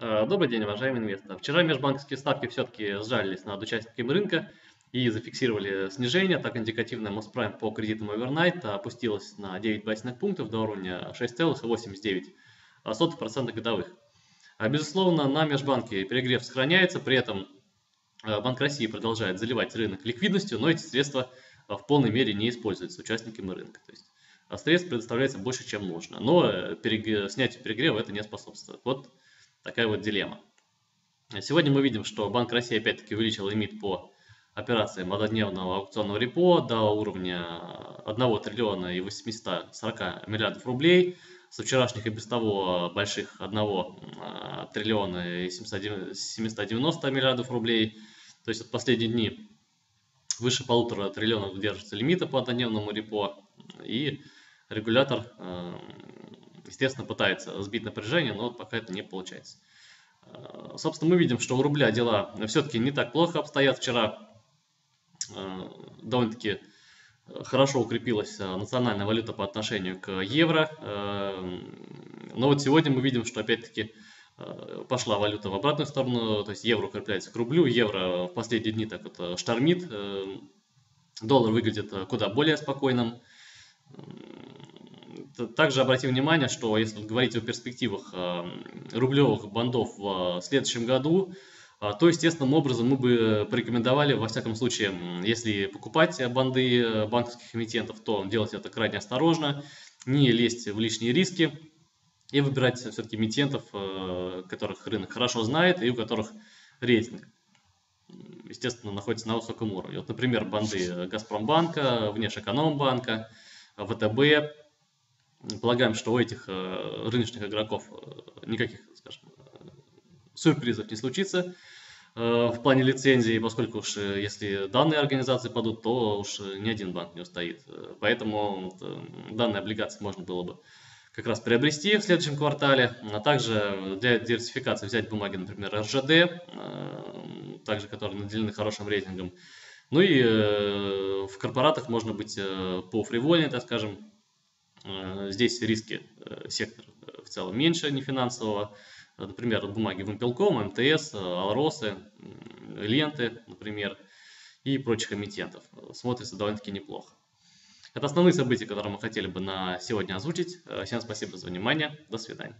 Э, добрый день, уважаемые инвесторы. Вчера межбанковские ставки все-таки сжались над участниками рынка и зафиксировали снижение. Так, индикативная Моспрайм по кредитам Overnight опустилась на 9 базисных пунктов до уровня 6,89% годовых. А, безусловно, на межбанке перегрев сохраняется, при этом э, Банк России продолжает заливать рынок ликвидностью, но эти средства э, в полной мере не используются участниками рынка. То есть средств предоставляется больше, чем нужно, но перег... снятию перегрева это не способствует. Вот Такая вот дилемма. Сегодня мы видим, что Банк России опять-таки увеличил лимит по операциям однодневного аукционного репо до уровня 1 триллиона и 840 миллиардов рублей. С вчерашних и без того больших 1 а, триллиона и 790 миллиардов рублей. То есть от последние дни выше полутора триллионов держится лимита по однодневному репо. И регулятор а, естественно, пытается сбить напряжение, но пока это не получается. Э, собственно, мы видим, что у рубля дела все-таки не так плохо обстоят. Вчера э, довольно-таки хорошо укрепилась э, национальная валюта по отношению к евро. Но вот сегодня мы видим, что опять-таки пошла валюта в обратную сторону, то есть евро укрепляется к рублю, евро в последние дни так вот штормит, доллар выглядит куда более спокойным. Также обратим внимание, что если говорить о перспективах э, рублевых бандов в следующем году, э, то естественным образом мы бы порекомендовали, во всяком случае, если покупать банды э, банковских эмитентов, то делать это крайне осторожно, не лезть в лишние риски и выбирать все-таки эмитентов, которых рынок хорошо знает и у которых рейтинг, естественно, находится на высоком уровне. Вот, например, банды Газпромбанка, Внешэкономбанка, ВТБ, Полагаем, что у этих э, рыночных игроков э, никаких, скажем, сюрпризов не случится э, в плане лицензии, поскольку уж если данные организации падут, то уж ни один банк не устоит. Поэтому данные облигации можно было бы как раз приобрести в следующем квартале, а также для диверсификации взять бумаги, например, РЖД, также которые наделены хорошим рейтингом. Ну и в корпоратах можно быть пофривольнее, так скажем, Э, здесь риски э, сектора э, в целом меньше не финансового. Например, бумаги Вимпелком, МТС, Алросы, ленты, например, и прочих эмитентов. Смотрится довольно-таки неплохо. Это основные события, которые мы хотели бы на сегодня озвучить. Всем спасибо за внимание. До свидания.